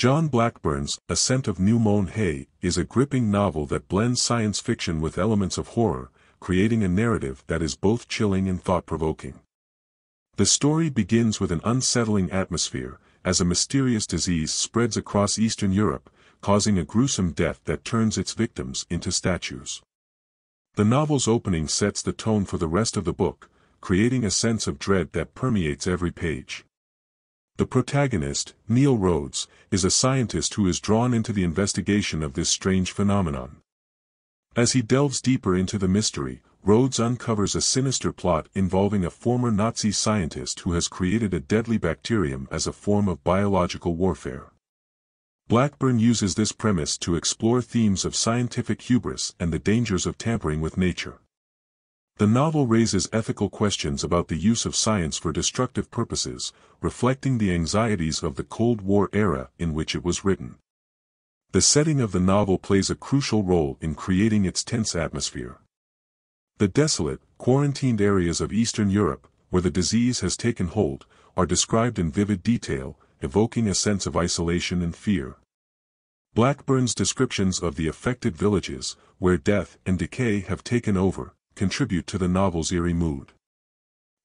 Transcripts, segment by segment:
John Blackburn's A Scent of New Mown Hay is a gripping novel that blends science fiction with elements of horror, creating a narrative that is both chilling and thought-provoking. The story begins with an unsettling atmosphere, as a mysterious disease spreads across Eastern Europe, causing a gruesome death that turns its victims into statues. The novel's opening sets the tone for the rest of the book, creating a sense of dread that permeates every page. The protagonist, Neil Rhodes, is a scientist who is drawn into the investigation of this strange phenomenon. As he delves deeper into the mystery, Rhodes uncovers a sinister plot involving a former Nazi scientist who has created a deadly bacterium as a form of biological warfare. Blackburn uses this premise to explore themes of scientific hubris and the dangers of tampering with nature. The novel raises ethical questions about the use of science for destructive purposes, reflecting the anxieties of the Cold War era in which it was written. The setting of the novel plays a crucial role in creating its tense atmosphere. The desolate, quarantined areas of Eastern Europe, where the disease has taken hold, are described in vivid detail, evoking a sense of isolation and fear. Blackburn's descriptions of the affected villages, where death and decay have taken over, contribute to the novel's eerie mood.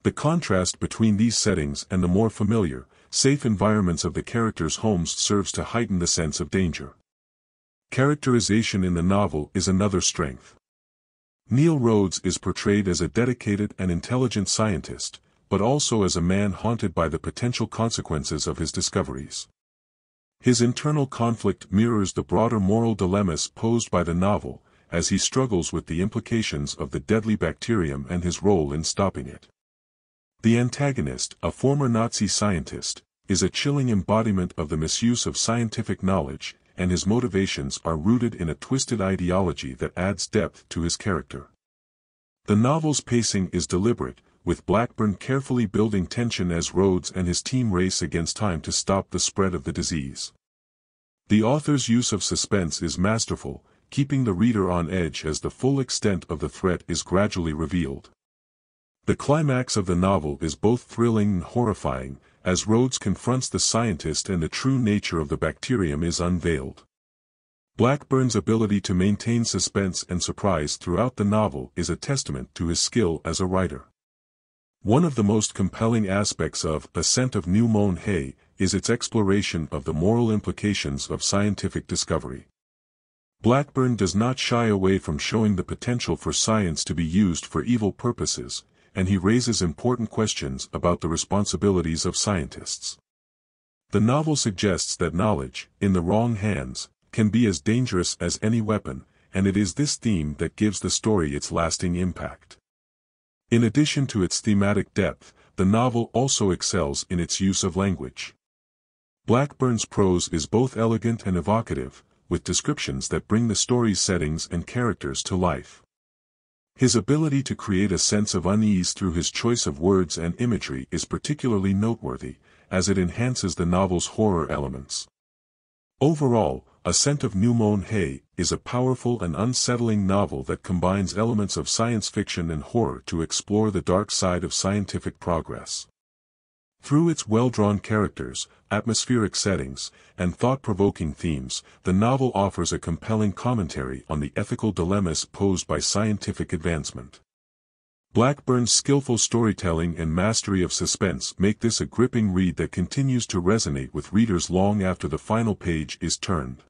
The contrast between these settings and the more familiar, safe environments of the characters' homes serves to heighten the sense of danger. Characterization in the novel is another strength. Neil Rhodes is portrayed as a dedicated and intelligent scientist, but also as a man haunted by the potential consequences of his discoveries. His internal conflict mirrors the broader moral dilemmas posed by the novel, as he struggles with the implications of the deadly bacterium and his role in stopping it. The antagonist, a former Nazi scientist, is a chilling embodiment of the misuse of scientific knowledge, and his motivations are rooted in a twisted ideology that adds depth to his character. The novel's pacing is deliberate, with Blackburn carefully building tension as Rhodes and his team race against time to stop the spread of the disease. The author's use of suspense is masterful, keeping the reader on edge as the full extent of the threat is gradually revealed. The climax of the novel is both thrilling and horrifying, as Rhodes confronts the scientist and the true nature of the bacterium is unveiled. Blackburn's ability to maintain suspense and surprise throughout the novel is a testament to his skill as a writer. One of the most compelling aspects of A Scent of New Mown Hay is its exploration of the moral implications of scientific discovery. Blackburn does not shy away from showing the potential for science to be used for evil purposes, and he raises important questions about the responsibilities of scientists. The novel suggests that knowledge, in the wrong hands, can be as dangerous as any weapon, and it is this theme that gives the story its lasting impact. In addition to its thematic depth, the novel also excels in its use of language. Blackburn's prose is both elegant and evocative, with descriptions that bring the story's settings and characters to life. His ability to create a sense of unease through his choice of words and imagery is particularly noteworthy, as it enhances the novel's horror elements. Overall, A Scent of New Mown Hay is a powerful and unsettling novel that combines elements of science fiction and horror to explore the dark side of scientific progress. Through its well-drawn characters, atmospheric settings, and thought-provoking themes, the novel offers a compelling commentary on the ethical dilemmas posed by scientific advancement. Blackburn's skillful storytelling and mastery of suspense make this a gripping read that continues to resonate with readers long after the final page is turned.